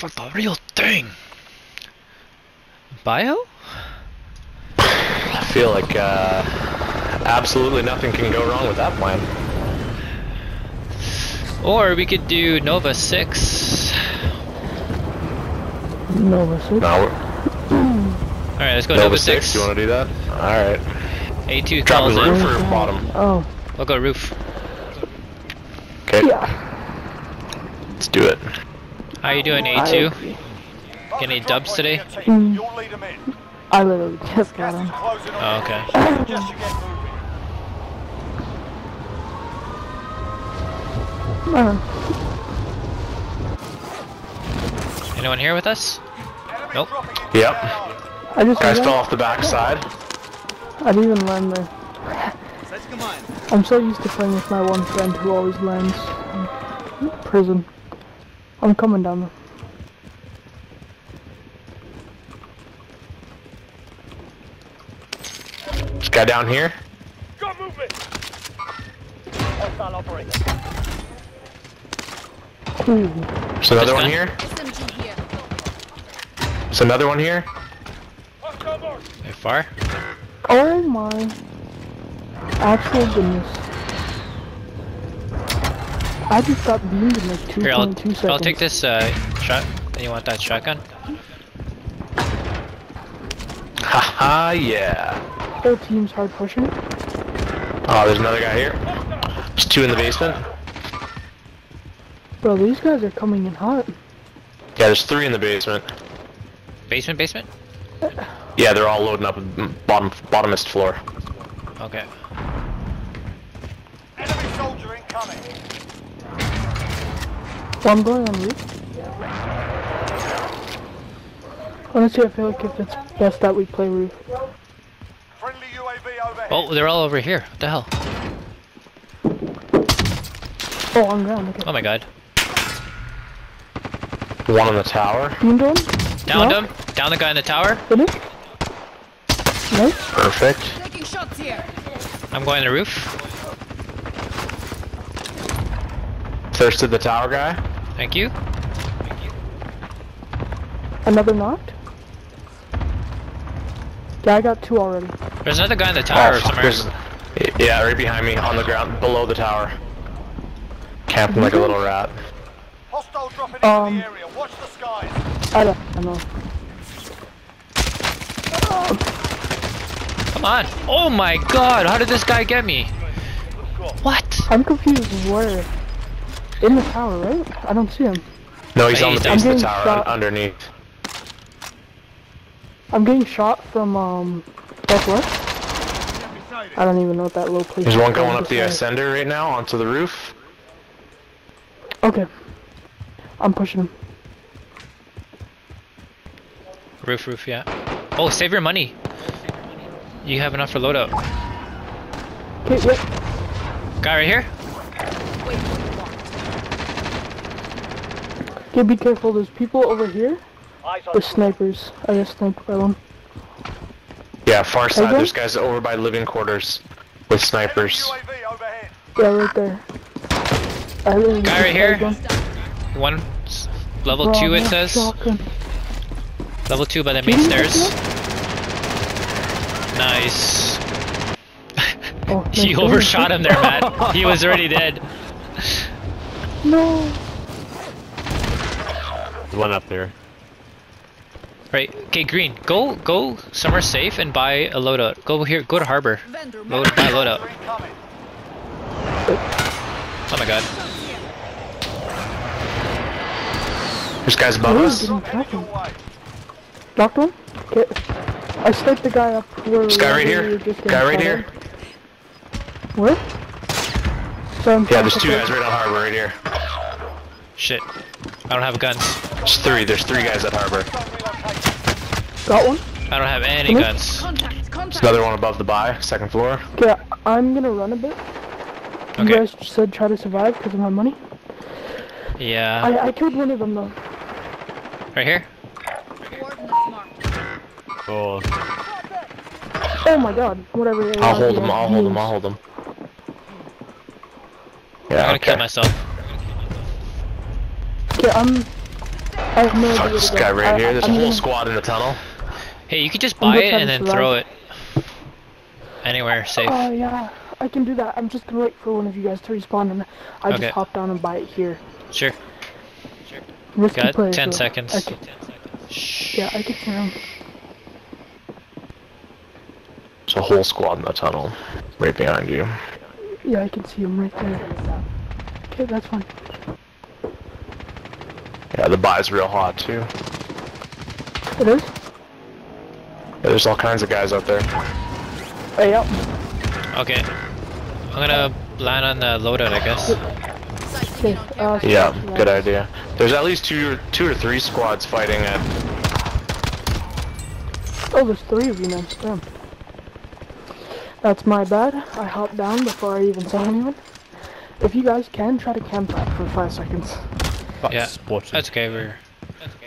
for the real thing. Bio? I feel like uh, absolutely nothing can go wrong with that plan. Or we could do Nova 6. Nova 6. No, Alright, let's go Nova, Nova, 6. 6. You want to do that? All right. A2 Drop calls his in. roof or bottom? Oh, We'll go roof. Okay, yeah. let's do it. How you doing, I A2? agree. Get any dubs today? Mm. You'll lead 'em in. I literally just got Gas is him. Oh, okay. Just to get moving. Uh, Anyone here with us? Nope. Yep. I just Guys fell off the backside. I didn't even land there. I'm so used to playing with my one friend who always lands in prison. I'm coming down there. This guy down here. Got movement. Hostile operator. Ooh. There's another one here. SMG. There's another one here. Hostile mark. Far? Oh my actual goodness. I just got beamed in like Here, I'll, seconds. I'll take this uh, shot. And you want that shotgun? Haha, yeah. Whole team's hard pushing. Oh, there's another guy here. There's two in the basement. Bro, these guys are coming in hot. Yeah, there's three in the basement. Basement, basement? Yeah, they're all loading up bottom bottomest floor. Okay. Enemy soldier incoming. One going on roof. Honestly, I feel like if it's best that we play roof. Friendly UAV overhead. Oh, they're all over here. What the hell? Oh, on ground. Okay. Oh my god. One on the tower. Beamed one. Downed Knock. him. Down the guy in the tower. Finish. Nice. Perfect. Taking shots here. I'm going to the roof. Thirsted the tower guy. Thank you. Another knocked. Yeah, I got two already. There's another guy in the tower Oh, somewhere. Yeah, right behind me on the ground below the tower. Camping like a little rat. Hostile dropping into Um, the area. Watch the skies. I don't I know. Come on. Oh my god, how did this guy get me? What? I'm confused where. In the tower, right? I don't see him. No, he's on the he's base of the tower I'm un- getting underneath. I'm getting shot from um northwest. I don't even know what that low place There's one going up the just ascender right now onto the roof. Okay. I'm pushing him. Roof, roof, yeah. Oh, save your money. You have enough for loadout. Okay, yep. Guy right here? Wait what you want. Okay, be careful. There's people over here. Eyes on There's snipers. I got sniped by one. Yeah, far side. Okay. There's guys over by living quarters with snipers. Yeah, right there. I really Guy right here. fight one. One. Level Bro, 2 it oh, says. shotgun. Level 2 by the main stairs. Nice. Oh, You nice overshot him there, Matt. He was already dead. No. One up there. Right. Okay, Green. Go go somewhere safe and buy a loadout. Go here. Go to Harbor. Load, buy a loadout. Oh my god. There's guys above us. didn't track Your him. way. Knocked one. Okay. I sniped the guy up where. This guy right here. were Guy right here. at. Where? So Yeah, there's two guys right on harbor right here. Shit. I don't have guns. There's three. There's three guys at harbor. Got one. I don't have any Come guns. Contact, There's contact. another one above the buy, second floor. Okay, I'm gonna run a bit. You Okay. guys said try to survive because of my money. Yeah. I, I killed one of them though. Right here. Coordinates marked. Oh. Oh my god, whatever. it I'll was, hold him. yeah, I'll hold him. he I'll hold him. I'm gonna kill myself. Okay, I'm. I have no. Fuck where this guy right I- here. There's a I'm whole gonna- squad in the tunnel. Hey, you could just buy it and then throw it anywhere safe. Oh yeah, I can do that. I'm just gonna wait for one of you guys to respawn, and I Okay. just hop down and buy it here. Sure. Risky Got play, 10 so seconds. I can, yeah, I can hear him. There's a whole squad in the tunnel. Right behind you. Yeah, I can see him right there. Okay, that's fine. Yeah, the buy's real hot too. It is. Yeah, there's all kinds of guys out there. Hey, yep. Okay. I'm gonna land on the loadout, I guess. Okay. Uh, Yeah, good idea. There's at least two, two or three squads fighting at. Oh, there's three of you now. Damn. That's my bad. I hopped down before I even saw anyone. If you guys can, try to camp out for five seconds. Yeah, that's okay. We're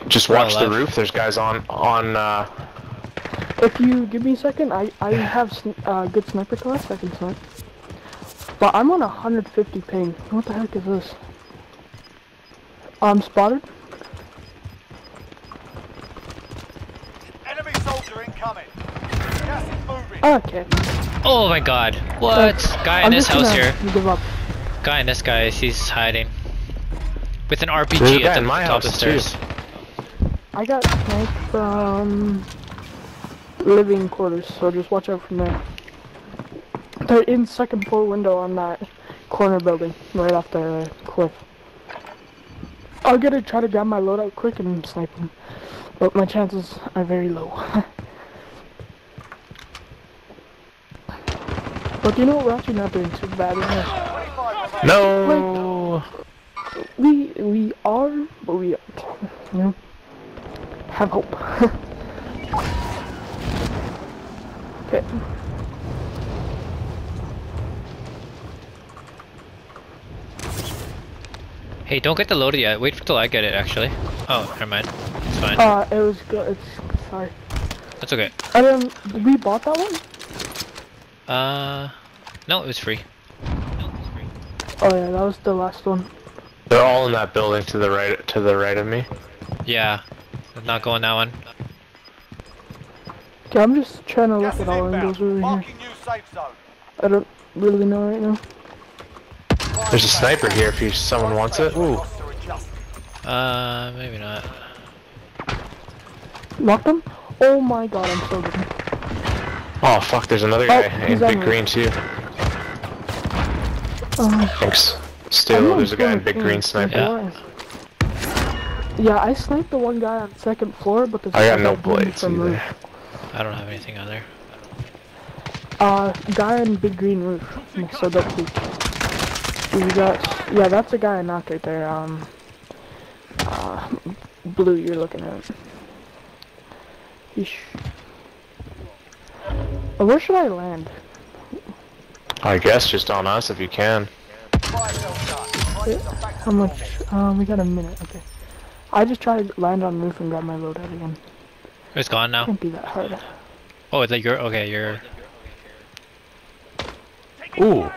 Just We're watch the roof. There's guys on on. Uh, If you give me a second, I I have sn uh, good sniper class. I can snipe. But I'm on 150 ping. What the heck is this? I'm spotted. Enemy soldier incoming. Gas is moving. Okay. Oh my god. What? Guy in I'm this just house gonna here. Give up. Guy in this guy, he's hiding. With an RPG guy at in the my top of the house, too. stairs. I got sniped from living quarters, so just watch out from there. They're in second floor window on that corner building, right off the cliff. I'll get to try to grab my loadout quick and snipe them, but my chances are very low. but you know? We're actually not doing too bad. in here. no. We we are, but we aren't. You know, have hope. okay. Hey, don't get the loaded yet. Wait till I get it, actually. Oh, never mind. It's fine. Uh, it was good. It's sorry. That's okay. And then did we bought that one. Uh, no, it was free. Oh yeah, that was the last one. They're all in that building to the right to the right of me. Yeah, I'm not going that one. Okay, I'm just trying to look Gas at all inbound. windows over here. Marking new safe zone. I don't really know right now. There's a sniper here if you someone wants it. Ooh. Uh, maybe not. Knocked him? Oh my god, I'm so good. Oh fuck, there's another Oh, guy he's in big green too. Uh, Thanks. I'm Still, there's a guy in big green sniper. Yeah. Yeah, I sniped the one guy on second floor, but there's I got no guy blades either. roof. I don't have anything on there. Uh, guy on big green roof. So that's the. You got. Yeah, that's a guy I knocked right there. Um. Uh, blue you're looking at. Yeesh. Where should I land? I guess just on us if you can. How much? Um, we got a minute. Okay. I just tried to land on roof and grab my loadout again. It's gone now. Can't be that hard. Oh, it's like you're okay. You're. Ooh.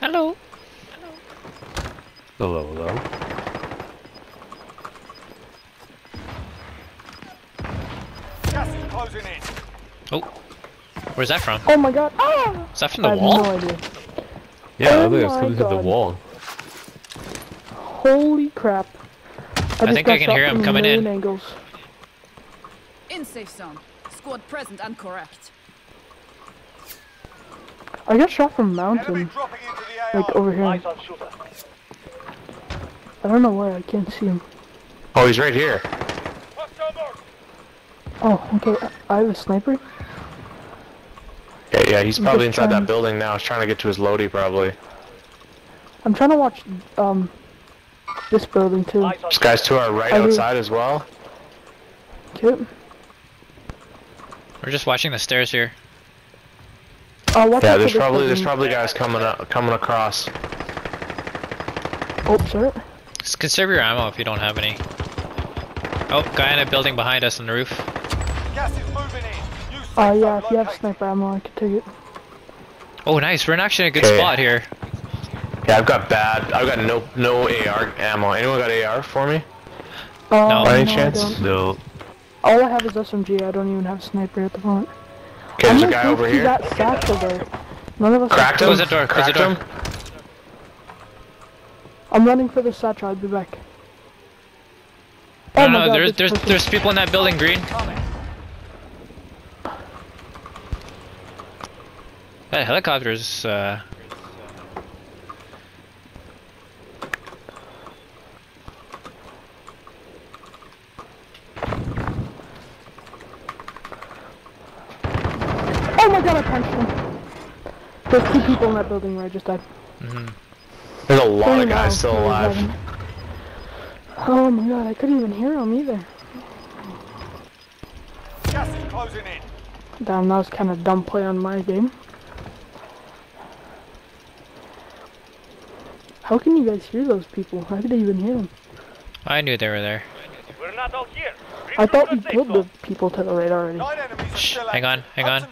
Hello. Hello, hello. Gas is closing in. Oh, where's that from? Oh my god! Ah! Is that from I the have wall? no idea. Yeah, Oh I think it's my coming to the wall. Holy crap! I, just think I can hear him coming in. Angles. In safe zone. Squad present and correct. I got shot from mountain, dropping into the AR. like over here. Eyes on shooter. I don't know why I can't see him. Oh, he's right here. Oh, okay. I have a sniper. Yeah, yeah, he's probably inside trying- that building now. He's trying to get to his loady probably. I'm trying to watch um this building too. This guy's to our right I do- outside as well. Okay. We're just watching the stairs here. Uh, watch Yeah, there's probably there's probably guys coming up coming across. Oh, sorry. Just conserve your ammo if you don't have any. Oh, guy in a building behind us on the roof. Gas is moving in. New safe Uh, yeah. If you have sniper ammo, I could take it. Oh, nice. We're in actually in a good Okay. spot here. Yeah, I've got bad. I've got no no AR ammo. Anyone got AR for me? Um, No. By any I chance? No. All I have is SMG. I don't even have sniper at the moment. Okay, there's a guy go over through here. That satchel there. None of us. Cracked him. Close the door, close the Cracked door. I'm running for the satchel. I'll be back. No, Oh my no, God, there's there's person- there's people in that building, green. That helicopter's uh Oh my God! I punched him. There's two people in that building where I just died. There's a lot Three of guys now, still three alive. Oh my God! I couldn't even hear him either. Gas is closing in. Damn, that was kind of dumb play on my game. How can you guys hear those people? How did they even hear them? I knew they were there. We're not all here. I thought we killed the people to the right already. Nine enemies are Shh, hang on, hang on.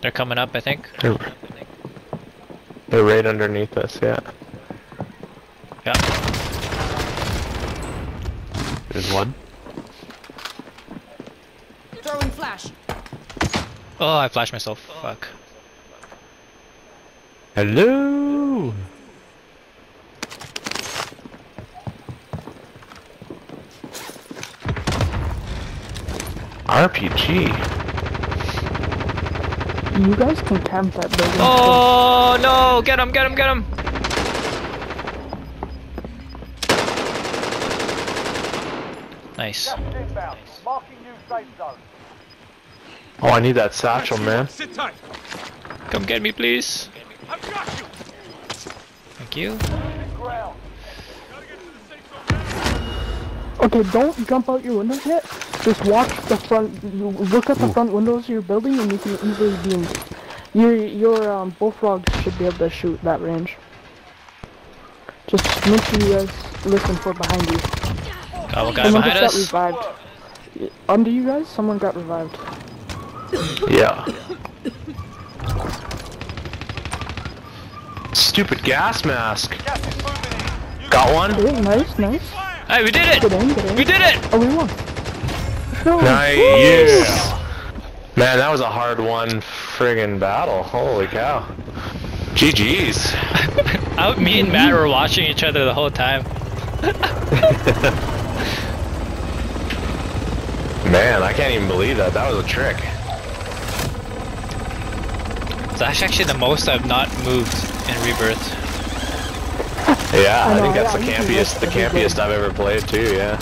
They're coming up, I think. They're, they're right underneath us. Yeah. Yeah. There's one. Throwing flash. Oh, I flashed myself. Fuck. Hello. RPG. You guys can camp that building. Oh no! Get him! Get him! Get him! Nice. Gas is inbound. Marking new safe zone. Oh, I need that satchel, man. Come get me, please. I've got you. Thank you. Okay, don't jump out your windows yet. Just watch the front. Look at the front windows of your building, and you can easily beam. Your your um, bullfrogs should be able to shoot that range. Just make sure you guys listen for behind you. Got one guy Someone behind just us. got revived. Under you guys, someone got revived. Yeah. Stupid gas mask. Gas is moving in. Use Got one. Okay, nice, nice. Hey, we did Good it! aim, good aim. We did it! Oh, we won. No. Nice. Man, that was a hard one friggin' battle. Holy cow. GG's. I, me and Matt were watching each other the whole time. Man, I can't even believe that. That was a trick. That's actually the most I've not moved in Rebirth. Yeah, I I, know, think that's I the campiest, the campiest I've ever played too. Yeah.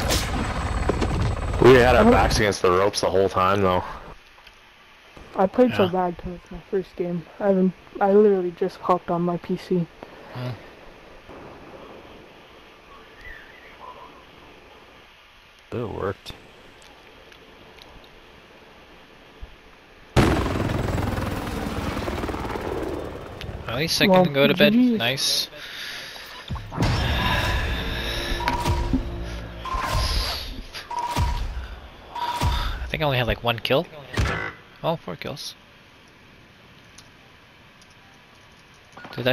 We had our backs against the ropes the whole time though. I played so Yeah. bad because it's my first game. I haven't. I literally just hopped on my PC. It hmm. worked. At least I Well, can go to bed. Nice. I think I only had like one kill. Oh, four kills.